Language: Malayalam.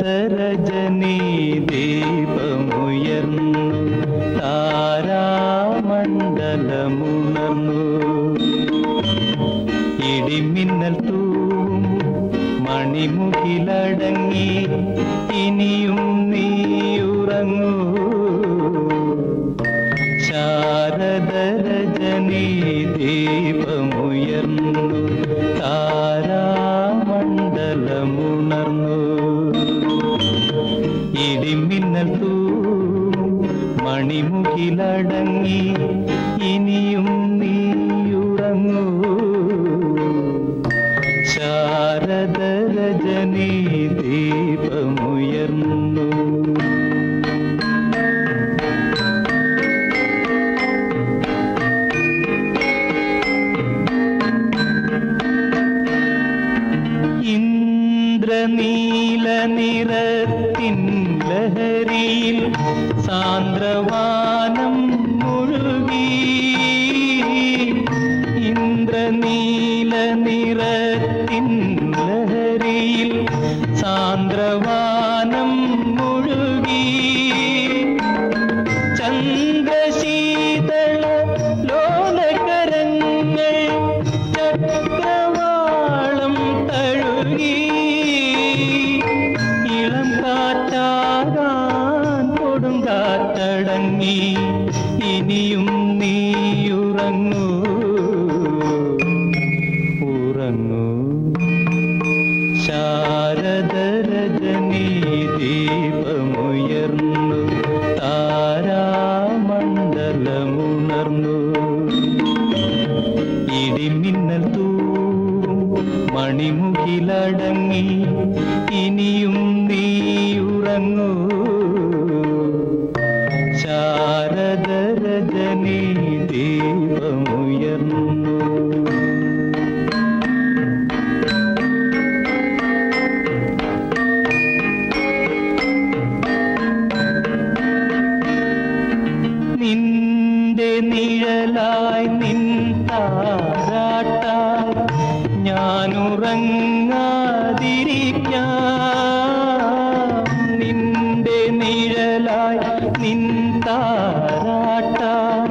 ശരജനീ ദീപമുയർന്നു താരാമണ്ഡലമുണർന്നു. ഇടിമിന്നൽ തൂവും മണിമുകിലടങ്ങി ഇനിയും നീ ഉറങ്ങൂ. ശാരദരജനീ ദീപമുയർന്നു താരാമണ്ഡലമുണർന്നു. ഇടിമിന്നൽ തൂവും മണിമുകിലടങ്ങി ഇനിയും നീയുറങ്ങൂ. ശാരദരജനീ ദീപമുയർന്നു. ഇന്ദ്രനീല നിറത്തിൻ ലഹരിയിൽ സാന്ദ്രവാനം മുഴുകി ഇന്ദ്രനീല നിറത്തിൻ ലഹരിയിൽ സാന്ദ്രവാനം നീയുറങ്ങൂ ഉറങ്ങൂ. ശാരദരജനീ ദീപമുയർന്നു താരാമണ്ഡലമുണർന്നു. ഇടിമിന്നൽ തൂ മണിമുകിലടങ്ങി. ഇനിയും നീ ഉറങ്ങൂ. ശാരദരജനീ ദീപമുയർന്നു നിന്റെ നിഴലായി നിൻ താരാട്ടാൽ ഞാനുറങ്ങാതിരിക്കാം. നിന്റെ നിഴലായി നിൻ താരാട്ടാൽ